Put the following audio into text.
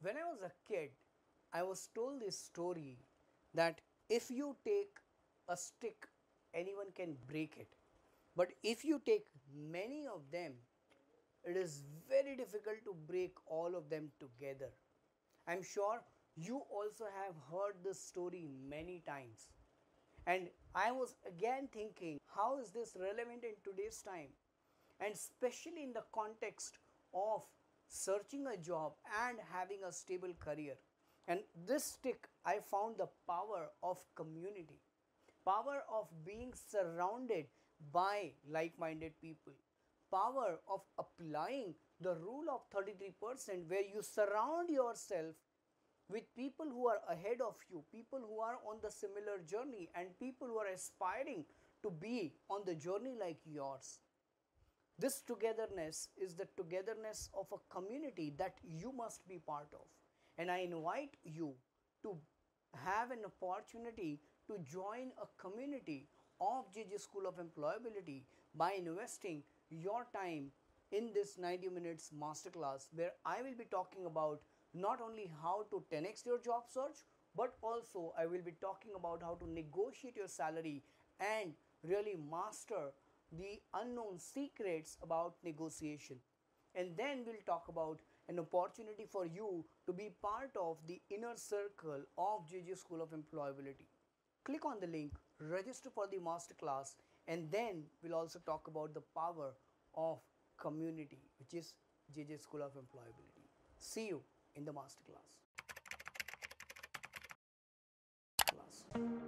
When I was a kid, I was told this story that if you take a stick, anyone can break it. But if you take many of them, it is very difficult to break all of them together. I'm sure you also have heard this story many times. And I was again thinking, how is this relevant in today's time? And especially in the context of searching a job and having a stable career. And this stick, I found the power of community, power of being surrounded by like minded people, power of applying the rule of 33% where you surround yourself with people who are ahead of you, people who are on the similar journey, and people who are aspiring to be on the journey like yours. This togetherness is the togetherness of a community that you must be part of. And I invite you to have an opportunity to join a community of JJ School of Employability by investing your time in this 90 minutes masterclass where I will be talking about not only how to 10x your job search but also I will be talking about how to negotiate your salary and really master the unknown secrets about negotiation. And then we'll talk about an opportunity for you to be part of the inner circle of JJ School of Employability. Click on the link, register for the masterclass, and then we'll also talk about the power of community, which is JJ School of Employability. See you in the masterclass. Class.